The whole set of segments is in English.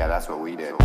Yeah, that's what we did.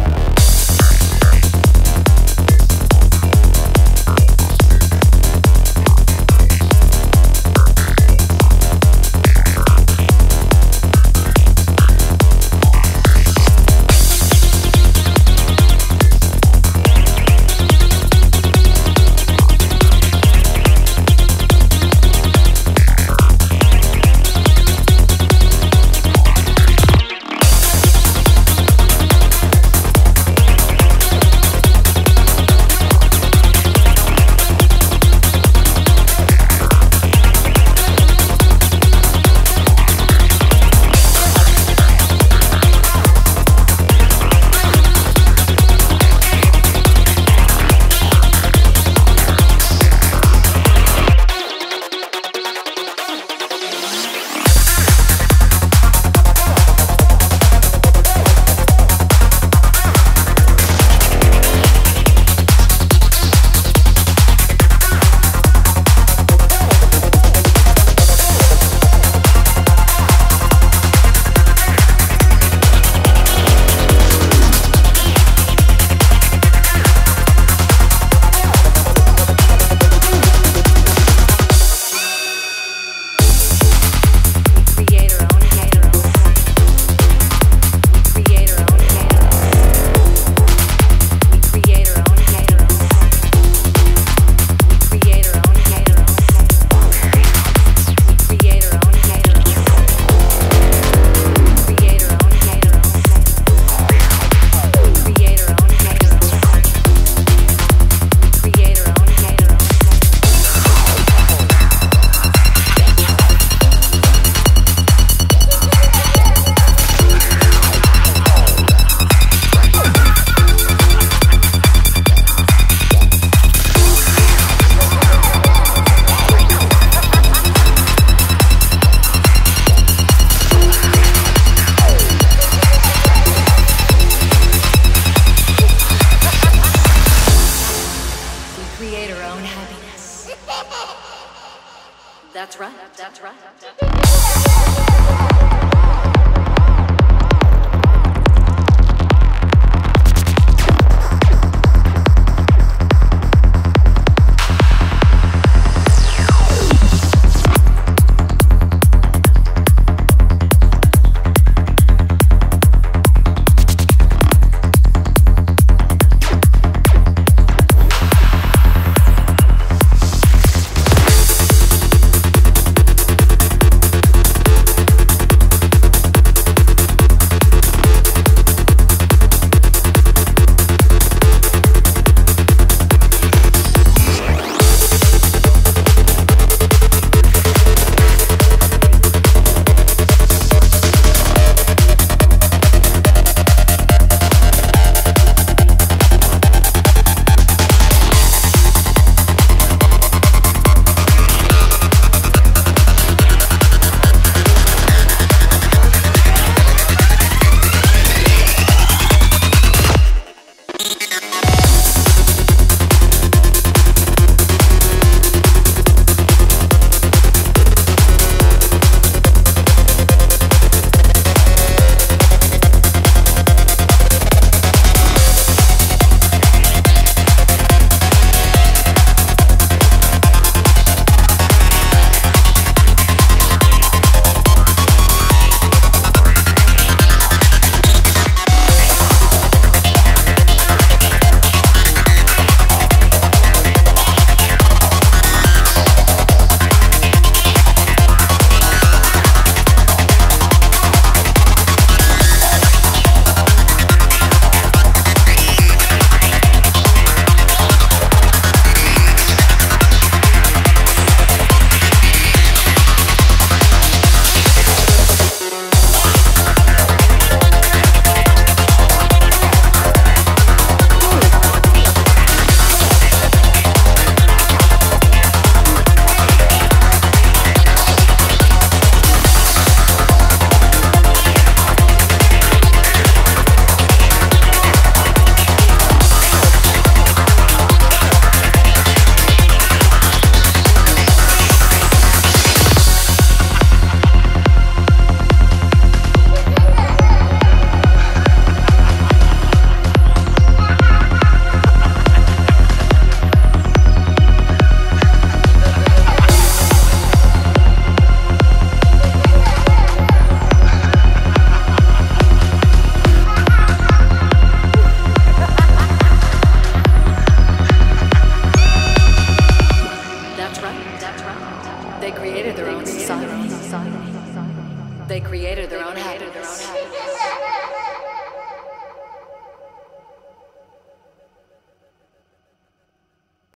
Created their.